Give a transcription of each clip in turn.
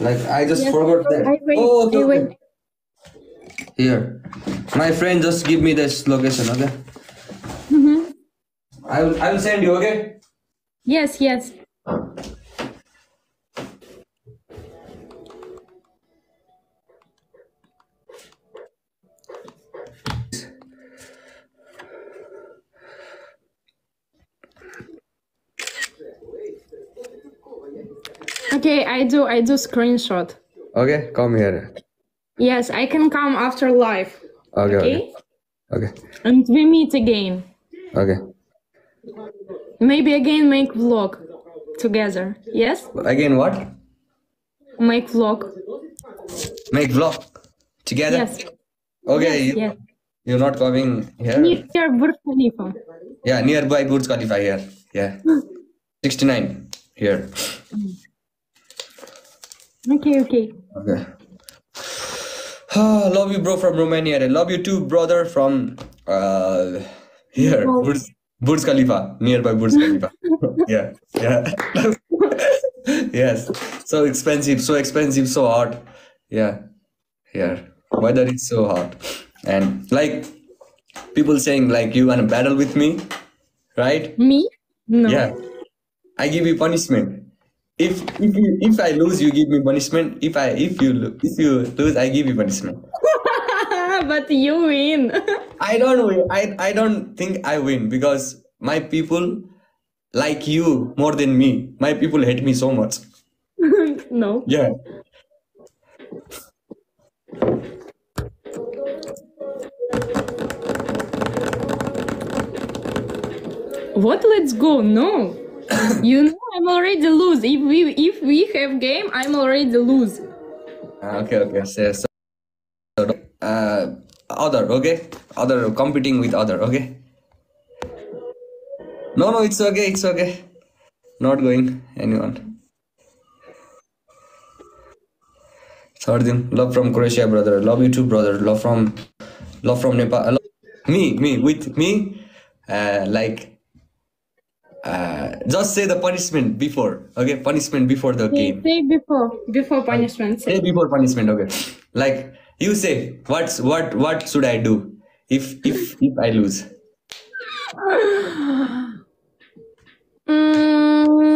Like I just Yes, forgot that. I wait, oh, okay, wait. Here, my friend just give me this location. Okay. Mm-hmm. I will. I will send you. Okay. Yes, yes. Okay, I do. I do screenshot. Okay. Come here. Yes, I can come after live. Okay. Okay. Okay, Okay. and we meet again. Okay. Maybe again make vlog together. Yes, Again, what? make vlog. Make vlog together. Yes, Okay. yes, you, yes. You're not coming here. Near Burj Khalifa. Yeah, nearby Burj Khalifa here. Yeah. 69 here. Mm. Okay, okay. Okay. Ah, love you, bro, from Romania. I love you too, brother, from uh here, Oh. Burj, Burj Khalifa, nearby Burj Khalifa. yeah, yeah. yes. So expensive, so expensive, so hot. Yeah, here. Weather is so hot, and like people saying like you wanna battle with me, right? Me? No. Yeah. I give you punishment. If if you if I lose, you give me punishment. If I if you lo- if you lose, I give you punishment. but you win. I don't win. I I don't think I win because my people like you more than me. My people hate me so much. no. Yeah. What? Let's go. No. you know I'm already lose. If we if we have game, I'm already lose. Ah, okay. Okay. So, so uh, other. Okay. Other competing with other. Okay. No, no. It's okay. It's okay. Not going anyone. Sardin, love from Croatia, brother. Love you too, brother. Love from, love from Nepal. Love- me, me, with me, uh, like, uh, just say the punishment before, okay? Punishment before the Say, game. say before before punishment. Say. Say before punishment, okay? Like you say, what's what? What should I do if if if I lose?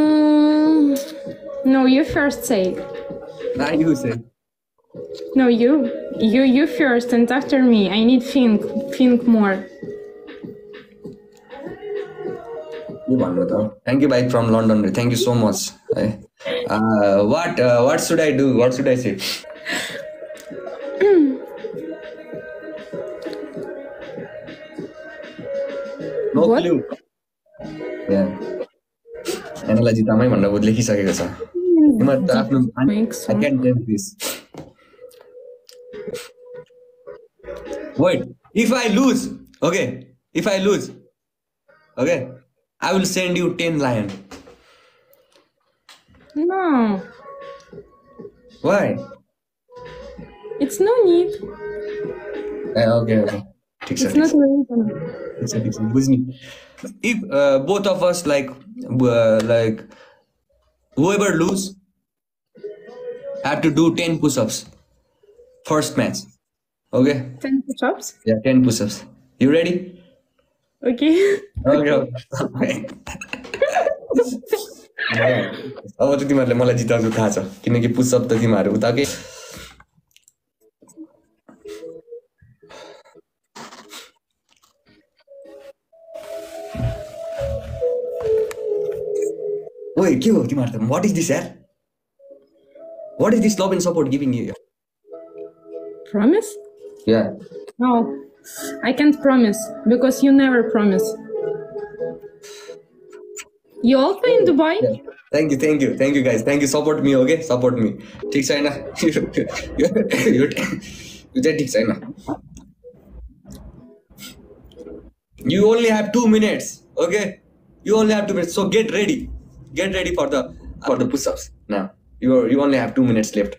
Mm, no, you first say. Nah, you say. No, you. You you first and after me. I need think think more. Thank you, bike from London. Thank you so much. है uh, what uh, what should I do? What should I say? no What? clue. Yeah. एनालाई जितामै भनेर ऊ लेखिसकेको छ तिमीहरू त आफ्नो Make I some- can't tell this. Wait, if I lose, okay, if I lose, okay, I will send you 10 lion. No. Why? It's no need. Uh, okay, okay. It's, it's not a reason. If uh, both of us like uh, like whoever lose have to do 10 push-ups first match. Okay? 10 push-ups? Yeah, 10 push-ups. You ready? Okay. okay. अब चाहिँ तिमीहरूले मलाई जिताउँछ थाहा छ किनकि push-up त तिमीहरू उताकै ओए के हो तिमीहरू त वाट इज दिस यार what is this love and support giving you Promise? या No, I can't promise because you never promise. You also in Dubai? Thank you thank you thank you guys thank you support me okay support me ठिक छैन यो यो चाहिँ ठिक छैन यु only have to minutes okay you only have to minutes so get ready get ready for the for the push-ups न यु यु only have to minutes left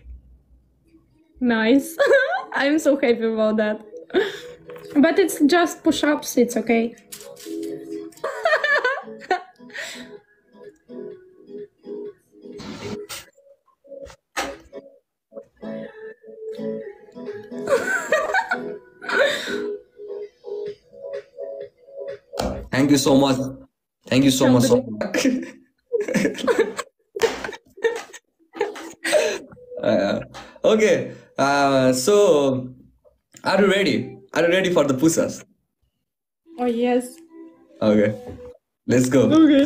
Nice. I'm so happy about that. But it's just push ups, it's okay. Thank you so much. Thank you so much. So uh, okay. Uh, so, are you ready? Are you ready for the push-ups? Oh yes. Okay. Let's go. Okay.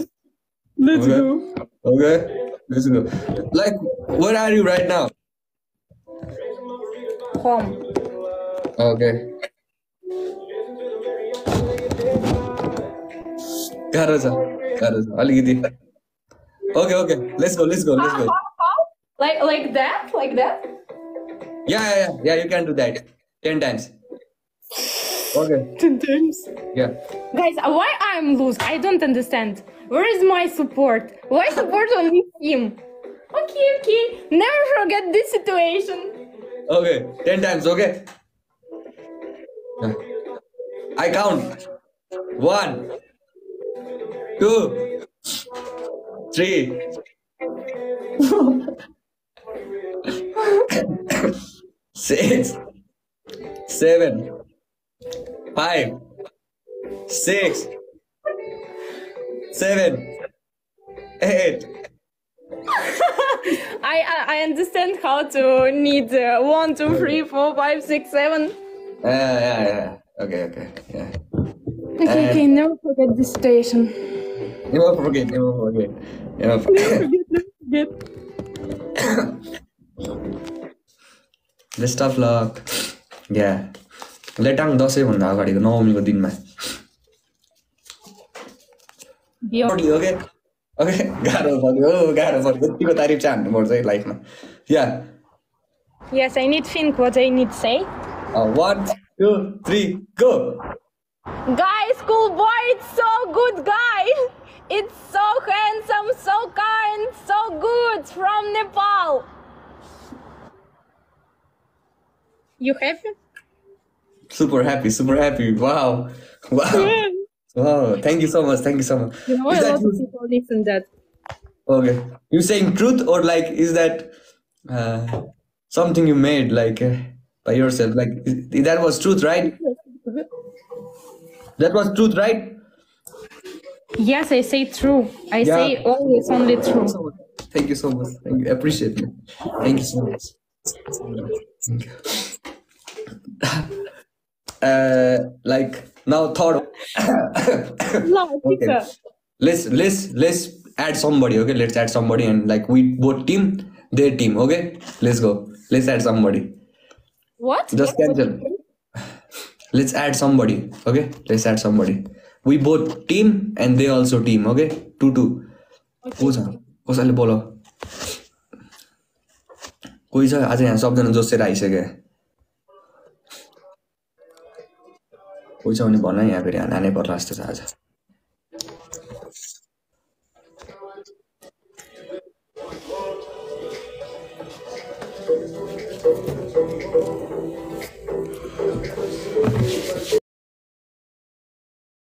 Let's Okay. go. Okay. Let's go. Like, where are you right now? Home. Okay. गाह्रो छ गाह्रो छ अलिकति okay okay let's go let's go let's go Like like that? Like that? या या या यु can do that 10 times Okay. Ten times. Yeah. Guys, why I'm loose? I don't understand. Where is my support? Why support only him? Okay, okay. Never forget this situation. Okay, ten times. Okay. I count. One, two, three. six, seven, five, six, seven, eight. I I understand how to need uh, one, two, three, four, five, six, seven. Yeah, yeah, yeah. Okay, okay, yeah. Okay, okay. Never forget this station. Never forget. Never forget. Never forget. never forget. Best stuff, luck. Yeah. लेटाङ दसैँभन्दा अगाडिको नवमीको दिनमा okay okay गाह्रो पऱ्यो गाह्रो पऱ्यो यतिको तारिफ चाहिँ हान्नुपर्छ है लाइफमा या Yes, I need think what I need say. Uh, one, two, three, go! Guy, Coolboy, it's so good, guy! It's so handsome, so kind, so good from Nepal! You have it? super happy, super happy. Wow. Wow. Yeah. Wow. Thank you so much. Thank you so much. You know, is a lot of people listen that. Okay. You saying truth or like is that uh, something you made like uh, by yourself? Like is, that was truth, right? That was truth, right? Yes, I say true. I yeah. say always only true. Thank you so much. Thank you. Appreciate it. Thank you so much. Thank you uh, like now thought. No, okay. Let's let's let's add somebody. Okay, let's add somebody and like we both team, their team. Okay, let's go. Let's add somebody. What? Just cancel. Let's add somebody. Okay, let's add somebody. We both team and they also team. Okay, two two. को छ कसैले बोल कोही छ आज यहाँ सबजना जोसेर आइसक्यो पैसा आउने भन यहाँ फेरि लानै पर्ला जस्तो छ आज